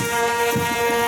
Música